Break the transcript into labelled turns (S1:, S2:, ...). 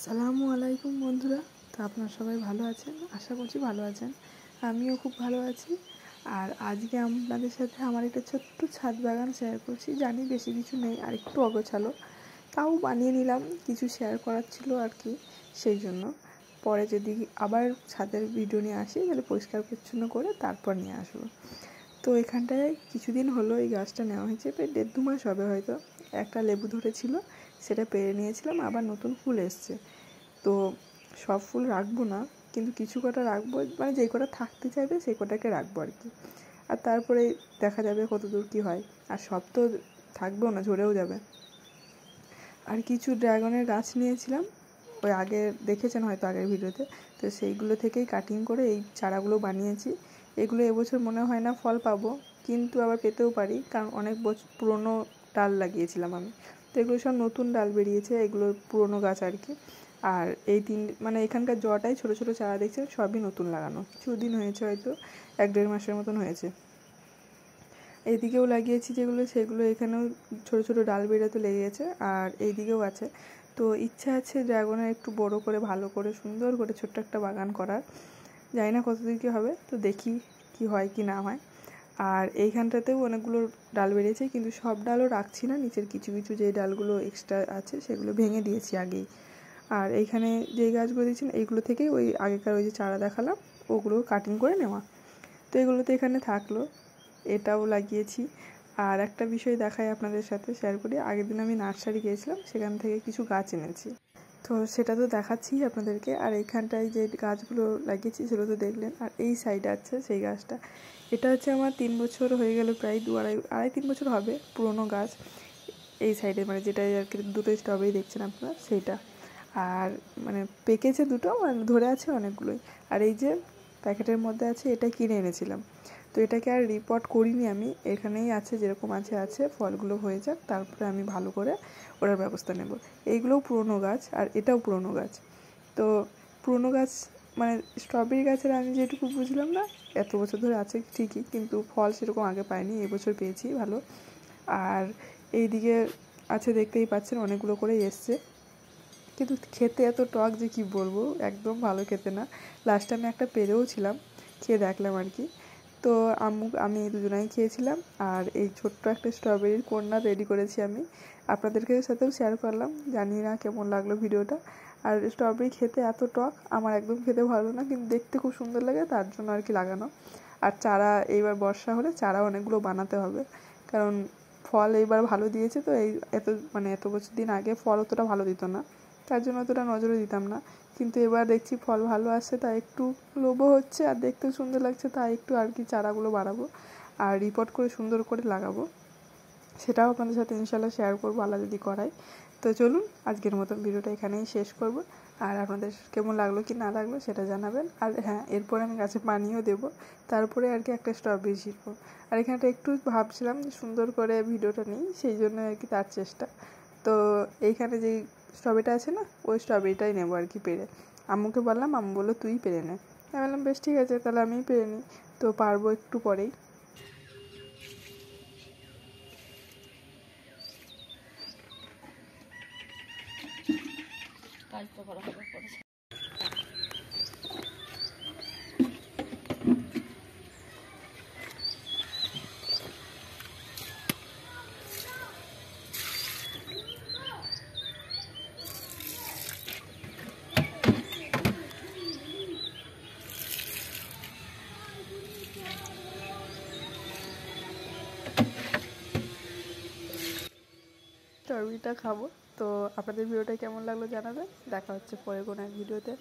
S1: আসসালামু আলাইকুম বন্ধুরা। তো আপনারা সবাই ভালো আছেন? আশা করছি ভালো আছেন। আমিও খুব ভালো আছি। আর আজকে আপনাদের সাথে আমার একটা ছোট্ট ছাদ বাগান শেয়ার করছি। জানি বেশি কিছু নেই, আর একটু অগোছালো। তাও বানিয়ে নিলাম। কিছু শেয়ার করার ছিল আর কি, সেই জন্য। পরে যদি আবার ছাদের ভিডিও নিয়ে আসি, তাহলে পরিষ্কার পরিচ্ছন্ন করে তারপর নিয়ে আসব। তো এখানটায় কিছুদিন হলো এই গাছটা নেওয়া হয়েছে। প্রায় দেড় দু মাস হবে হয়তো। একটা লেবু ধরেছিল, সেটা পেরে নিয়েছিলাম, আবার নতুন ফুল এসছে। তো সব ফুল রাখব না, কিন্তু কিছু কটা রাখব মানে যেই কটা থাকতে চাইবে সেই কটাকে রাখব আর কি। আর তারপরে দেখা যাবে কত দূর কী হয়। আর সব তো থাকবেও না, ঝরেও যাবে। আর কিছু ড্রাগনের গাছ নিয়েছিলাম, ওই আগে দেখেছেন হয়তো আগের ভিডিওতে, তো সেইগুলো থেকেই কাটিং করে এই চারাগুলো বানিয়েছি। এগুলো এবছর মনে হয় না ফল পাবো, কিন্তু আবার পেতেও পারি, কারণ অনেক বছর পুরনো ডাল লাগিয়েছিলাম আমি। তো এগুলো সব নতুন ডাল বেরিয়েছে, এগুলো পুরনো গাছ আর কি। আর এই তিন মানে এখানকার জটাই ছোটো ছোটো চারা দেখছেন, সবই নতুন লাগানো। কিছুদিন হয়েছে হয়তো, এক দেড় মাসের মতন হয়েছে। এইদিকেও লাগিয়েছি যেগুলো, সেগুলো এখানেও ছোটো ছোটো ডাল বেরোতে লেগে গেছে আর এইদিকেও আছে। তো ইচ্ছা আছে ড্রাগনের একটু বড় করে, ভালো করে, সুন্দর করে, ছোট্ট একটা বাগান করার। জানি না কতদূর কী হবে, তো দেখি কি হয় কি না হয়। আর এইখানটাতেও অনেকগুলো ডাল বেরিয়েছে, কিন্তু সব ডালও রাখছি না। নিচের কিছু কিছু যে ডালগুলো এক্সট্রা আছে, সেগুলো ভেঙে দিয়েছি আগেই। আর এইখানে যেই গাছগুলো দিয়েছেন এইগুলো থেকেই ওই আগেকার ওই যে চারা দেখালাম, ওগুলো কাটিং করে নেওয়া। তো এগুলো তো এখানে থাকল, এটাও লাগিয়েছি। আর একটা বিষয় দেখাই আপনাদের সাথে শেয়ার করি। আগের দিন আমি নার্সারি গিয়েছিলাম, সেখান থেকে কিছু গাছ এনেছি। তো সেটা তো দেখাচ্ছি আপনাদেরকে। আর এইখানটায় যে গাছগুলো লাগিয়েছি সেগুলো তো দেখলেন। আর এই সাইডে আছে সেই গাছটা। এটা হচ্ছে আমার তিন বছর হয়ে গেল প্রায় দু আড়াই আড়াই তিন বছর হবে পুরনো গাছ। এই সাইডে মানে যেটা আর কি দুটো স্ট্রবেরি দেখছেন আপনারা, সেইটা। আর মানে পেকেছে দুটো মানে ধরে আছে অনেকগুলোই। আর এই যে প্যাকেটের মধ্যে আছে, এটা কিনে এনেছিলাম। তো এটাকে আর রিপোর্ট করিনি আমি। এখানেই আছে, যেরকম আছে আছে। ফলগুলো হয়ে যাক, তারপরে আমি ভালো করে ওটার ব্যবস্থা নেব। এইগুলোও পুরনো গাছ, আর এটাও পুরনো গাছ। তো পুরনো গাছ মানে স্ট্রবেরি গাছের আমি যেটুকু বুঝলাম না, এত বছর ধরে আছে ঠিকই, কিন্তু ফল সেরকম আগে পাইনি, এবছর পেয়েছি ভালো। আর এইদিকে আছে, দেখতেই পাচ্ছেন, অনেকগুলো করেই এসছে। কিন্তু খেতে এত টক যে কি বলব, একদম ভালো খেতে না। লাস্টে আমি একটা পেরেও ছিলাম, খেয়ে দেখলাম আর কি। তো আম্মু, আমি দুজনাই খেয়েছিলাম আর এই ছোট্ট একটা স্ট্রবেরির কন্যা রেডি করেছি আমি। আপনাদেরকে সাথেও শেয়ার করলাম, জানি না কেমন লাগল ভিডিওটা। আর স্ট্রবেরি খেতে এত টক, আমার একদম খেতে ভালো না, কিন্তু দেখতে খুব সুন্দর লাগে, তার জন্য আর কি লাগানো। আর চারা, এইবার বর্ষা হলে চারা অনেকগুলো বানাতে হবে, কারণ ফল এইবার ভালো দিয়েছে তো, এই এত মানে এত বছর দিন আগে ফল অতটা ভালো দিত না। তার জন্য অতটা নজরও দিতাম না। কিন্তু এবার দেখছি ফল ভালো আসছে, তাই একটু লোভও হচ্ছে আর দেখতেও সুন্দর লাগছে, তাই একটু আর কি চারাগুলো বাড়াবো আর রিপোর্ট করে সুন্দর করে লাগাবো। সেটাও আপনাদের সাথে ইনশাল্লাহ শেয়ার করব, আল্লাহ যদি করাই তো চলুন, আজকের মতন ভিডিওটা এখানেই শেষ করব। আর আপনাদের কেমন লাগল কি না লাগল সেটা জানাবেন। আর হ্যাঁ এরপরে আমি গাছে পানিও দেবো, তারপরে আর কি একটা স্ট্রবেরি ছিটবো আর এখানটা একটু ভাবছিলাম যে সুন্দর করে ভিডিওটা নিই, সেই জন্য আর কি তার চেষ্টা। তো এইখানে যেই স্ট্রবেরিটা আছে না, ওই স্ট্রবেরিটাই নেব আর কি পেরে আম্মুকে বললাম, আম্মু বলল, তুই পেরে নে। আমি বললাম, বেশ ঠিক আছে, তাহলে আমিই পেরে নিই। তো পারব একটু পরেই। স্ট্রবেরিটা খাব। তো আপনাদের ভিডিওটা কেমন লাগল জানাবেন। দেখা হচ্ছে পরে কোনো এক ভিডিওতে।